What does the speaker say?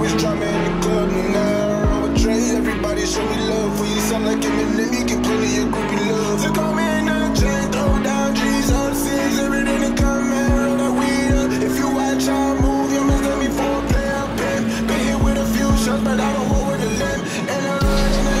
always drama in the club, and now I'm with Dre. Everybody show me love. When you sound like Eminem, you get plenty of groupie love. So call me in the chain, throw down G's up, C's, everything in roll that weed up. If you watch how I move, you must miss me for a player, pimp. Been here with a few shots, but I don't go with a limp. And I'm